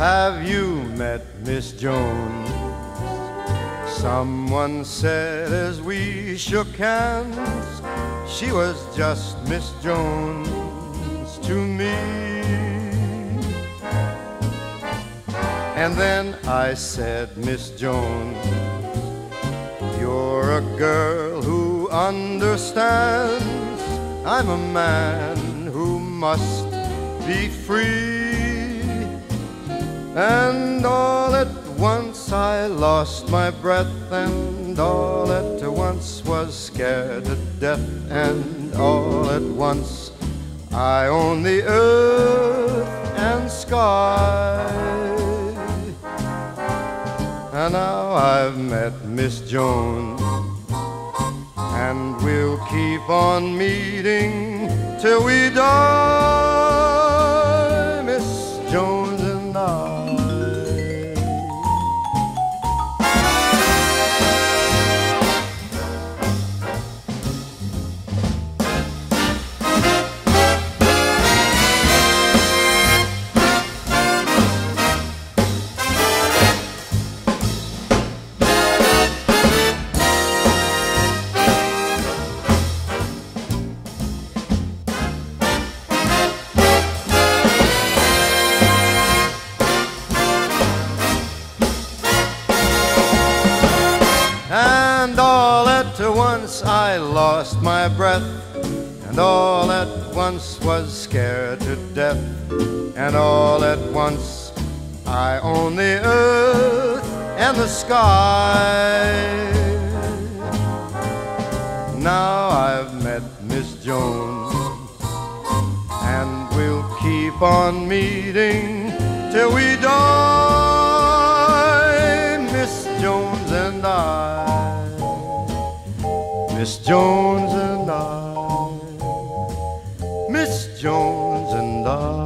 Have you met Miss Jones? Someone said as we shook hands, she was just Miss Jones to me. And then I said, Miss Jones, you're a girl who understands. I'm a man who must be free. And all at once I lost my breath, and all at once was scared to death, and all at once I own the earth and sky. And now I've met Miss Jones, and we'll keep on meeting till we die, And all at once I lost my breath, and all at once was scared to death, and all at once I own the earth and the sky. Now I've met Miss Jones, and we'll keep on meeting till we die, Miss Jones and I. Miss Jones and I, Miss Jones and I.